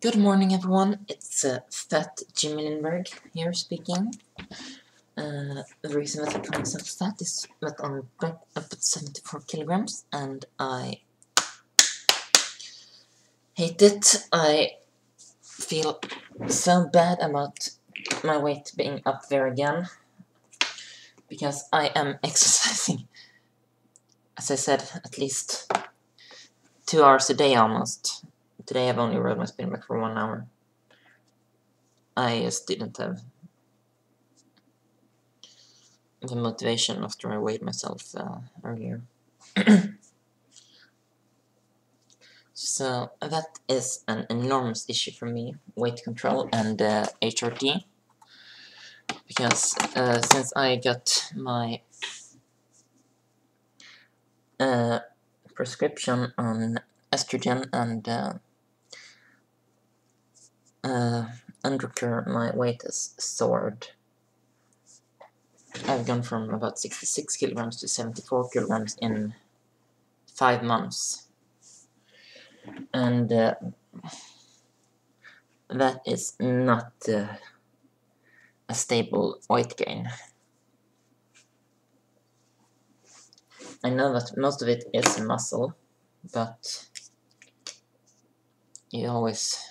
Good morning, everyone. It's uh, Fat Jimmy Lindberg here speaking. Uh, the reason that I'm calling myself fat is that I'm up at 74 kilograms and I hate it. I feel so bad about my weight being up there again because I am exercising, as I said, at least two hours a day almost. Today I've only rode my spin bike for one hour. I just didn't have the motivation after I weighed myself uh, earlier. so that is an enormous issue for me, weight control and uh, HRT. Because uh, since I got my uh, prescription on estrogen and uh, uh, my weight has soared. I've gone from about 66 kilograms to 74 kilograms in five months. And uh, that is not uh, a stable weight gain. I know that most of it is muscle, but you always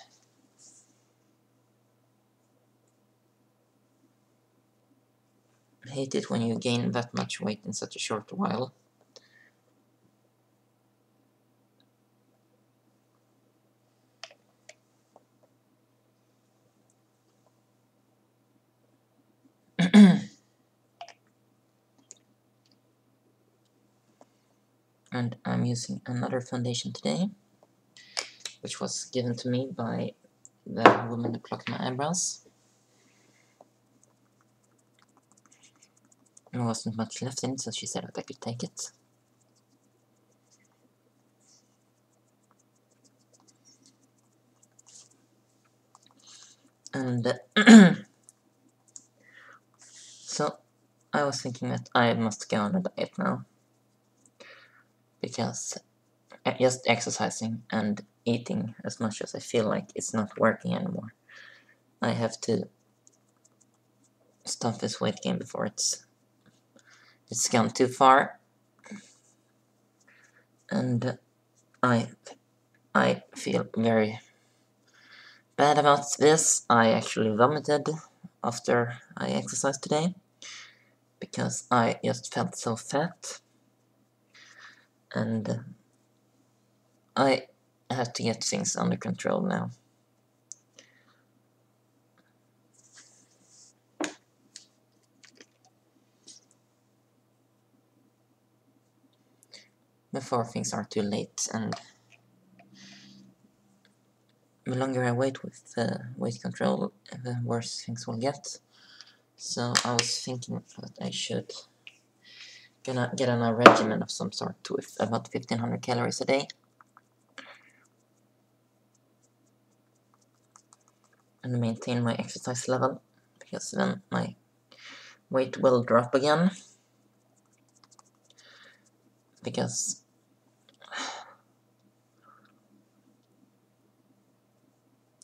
hate it when you gain that much weight in such a short while. and I'm using another foundation today which was given to me by the woman who plucked my eyebrows There wasn't much left in it, so she said that I could take it. And uh, so I was thinking that I must go on a diet now because just exercising and eating as much as I feel like it's not working anymore. I have to stop this weight gain before it's it's gone too far and I I feel very bad about this. I actually vomited after I exercised today because I just felt so fat and I have to get things under control now. Before things are too late and the longer I wait with uh, weight control the worse things will get. So I was thinking that I should gonna get on a regimen of some sort with about 1500 calories a day. And maintain my exercise level because then my weight will drop again. Because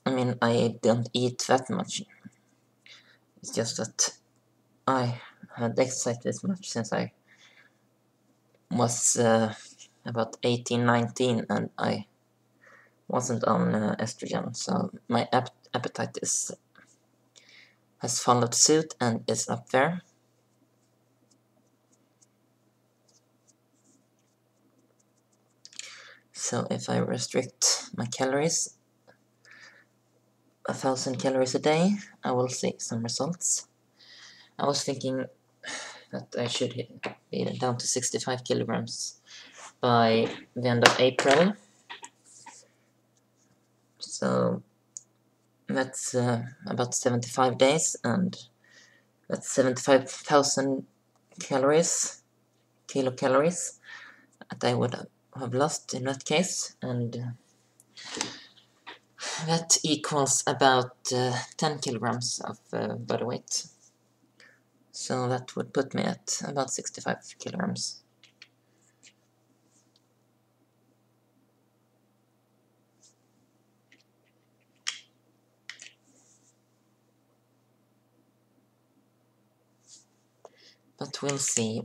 I mean I don't eat that much. It's just that I had exercised this much since I was uh, about 18 19 and I wasn't on uh, estrogen. So my ap appetite is has followed suit and is up there. So if I restrict my calories, a thousand calories a day, I will see some results. I was thinking that I should be down to 65 kilograms by the end of April. So that's uh, about 75 days and that's 75,000 calories, kilocalories that I would have lost in that case and uh, that equals about uh, 10 kilograms of uh, body weight. So that would put me at about 65 kilograms. But we'll see.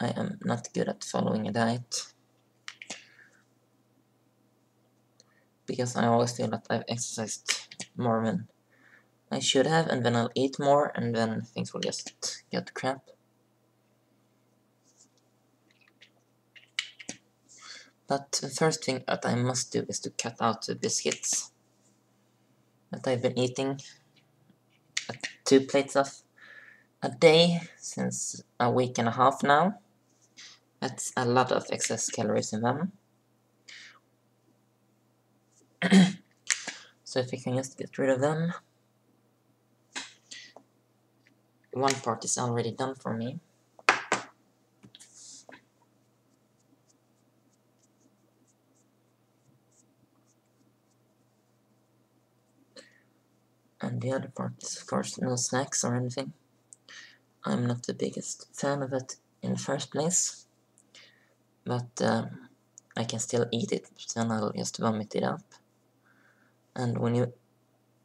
I am not good at following a diet. Because I always feel that I've exercised more than I should have, and then I'll eat more, and then things will just get crap. But the first thing that I must do is to cut out the biscuits that I've been eating two plates of a day since a week and a half now. That's a lot of excess calories in them. So if we can just get rid of them. One part is already done for me. And the other part is of course no snacks or anything. I'm not the biggest fan of it in the first place. But um, I can still eat it, then I'll just vomit it up. And when you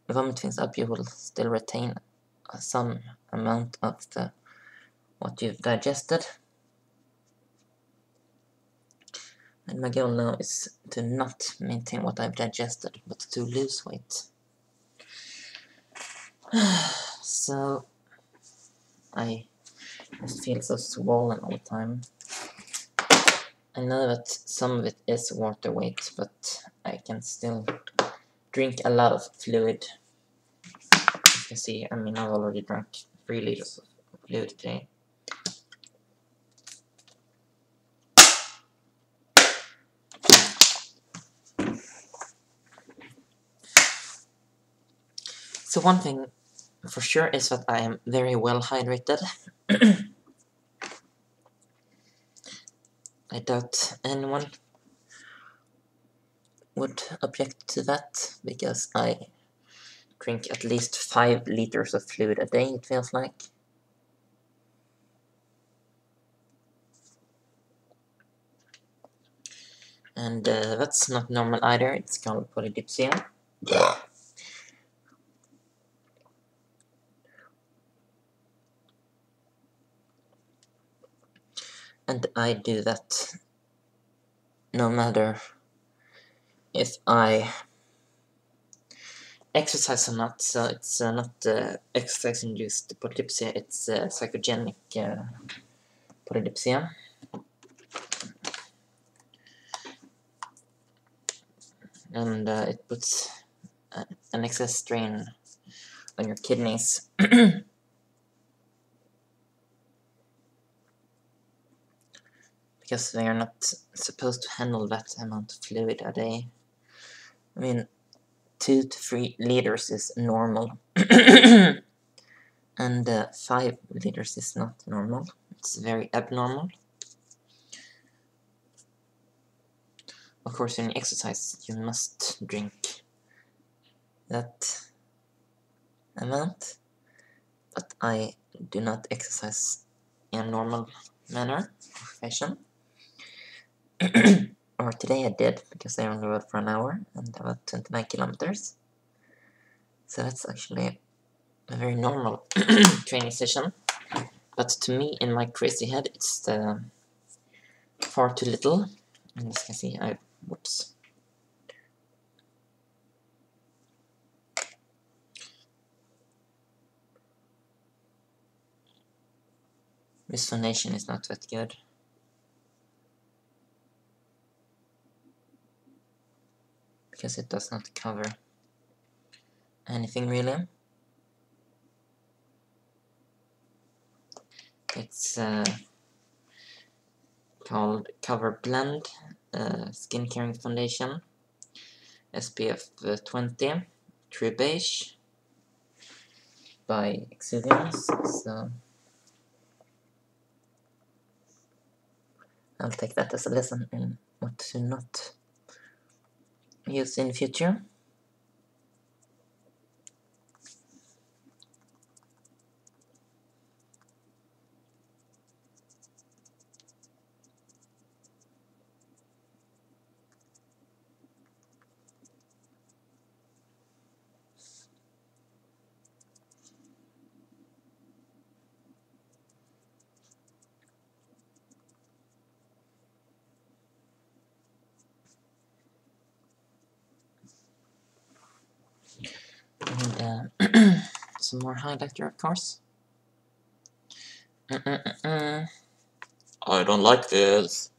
vomit things up, you will still retain some amount of the what you've digested. And my goal now is to not maintain what I've digested, but to lose weight. so I just feel so swollen all the time. I know that some of it is water weight, but I can still drink a lot of fluid. As you can see, I mean, I've already drank 3 liters of fluid today. So one thing for sure is that I am very well hydrated. I doubt anyone would object to that because I drink at least 5 liters of fluid a day, it feels like. And uh, that's not normal either, it's called polydipsia. and I do that no matter if I exercise or not, so it's uh, not uh, exercise-induced polydipsia, it's uh, psychogenic uh, polydipsia. And uh, it puts uh, an excess strain on your kidneys. because they are not supposed to handle that amount of fluid a day. I mean, 2 to 3 liters is normal, and uh, 5 liters is not normal, it's very abnormal. Of course, in exercise, you must drink that amount, but I do not exercise in a normal manner, fashion. or today I did, because I only rode for an hour and about 29 kilometers. So that's actually a very normal training session. But to me, in my crazy head, it's uh, far too little. And as you can see, I whoops. This foundation is not that good. Because it does not cover anything really. It's uh, called Cover Blend uh, Skin Caring Foundation SPF uh, 20 True Beige by Exuviance. So I'll take that as a lesson in what to not use in future. Some more highlighter, of course. Mm -mm -mm I don't like this.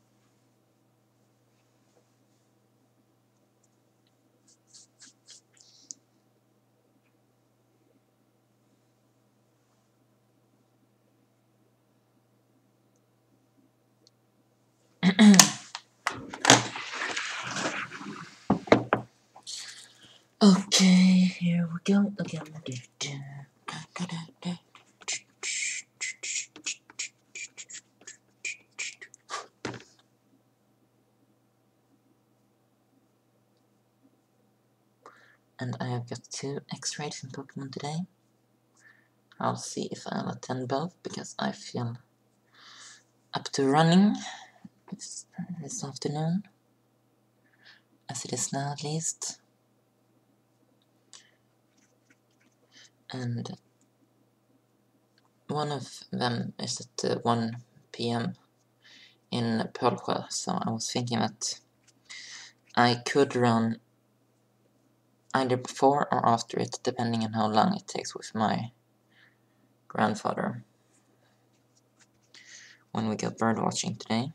okay, here we go again. And I have got two X-rays in Pokemon today. I'll see if I'll attend both because I feel up to running this, this afternoon. As it is now at least. And one of them is at uh, 1 p.m. in Pölsjö, so I was thinking that I could run either before or after it, depending on how long it takes with my grandfather when we go bird watching today.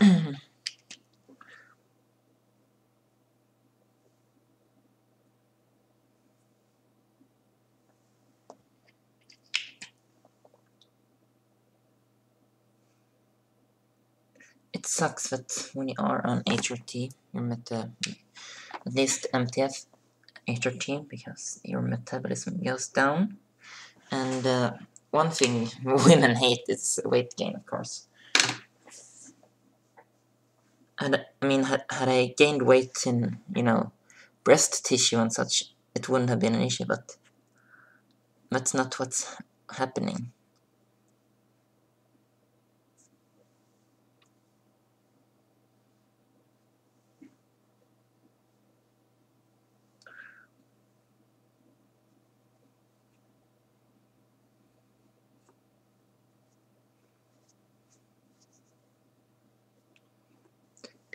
it sucks that when you are on HRT, your meta, at least MTF HRT, because your metabolism goes down. And uh, one thing women hate is weight gain, of course. Had, I mean, had, had I gained weight in, you know, breast tissue and such, it wouldn't have been an issue, but that's not what's happening.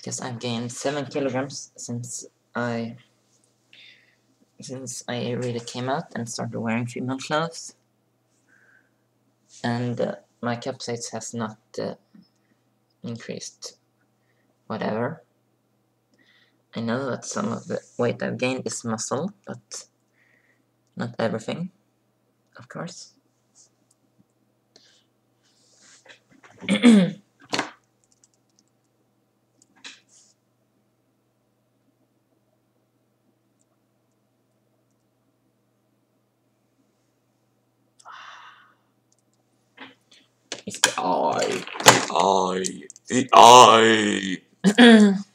Because I've gained 7 kilograms since I since I really came out and started wearing female clothes. And uh, my cup size has not uh, increased. Whatever. I know that some of the weight I've gained is muscle but not everything of course It's the eye. The eye. The eye.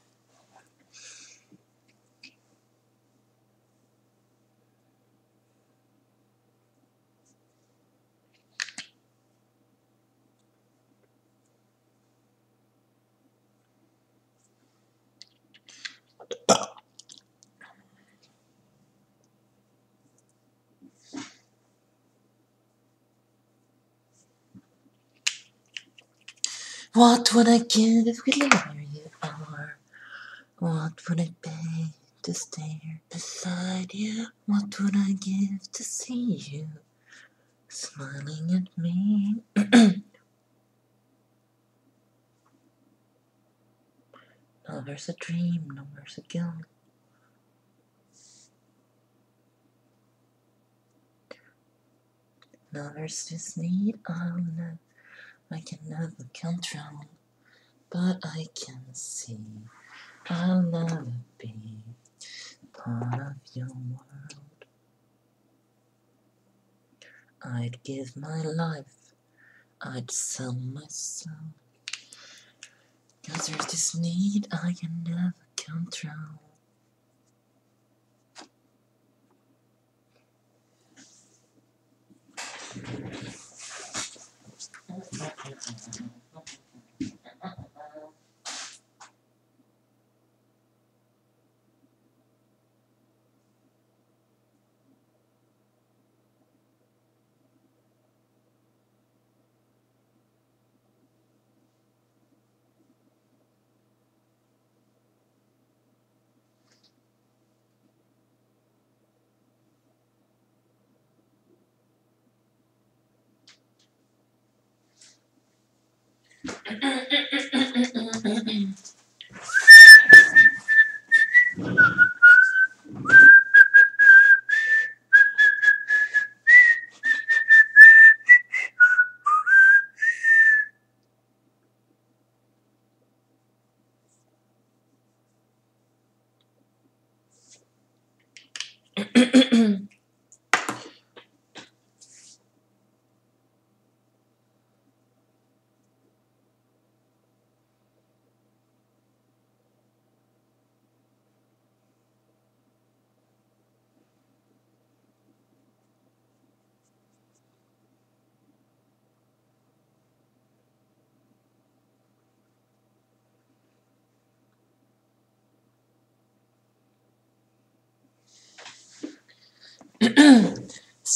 What would I give if we lived where you are? What would I pay to stay here beside you? What would I give to see you smiling at me? now there's a dream, now there's a guilt. Now there's this need I'll never, I can never control, but I can see I'll never be part of your world. I'd give my life, I'd sell my soul. Cause there's this need I can never control.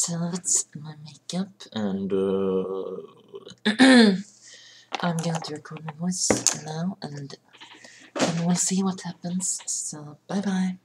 So that's my makeup and uh, I'm going to record my voice now and and we'll see what happens. So bye bye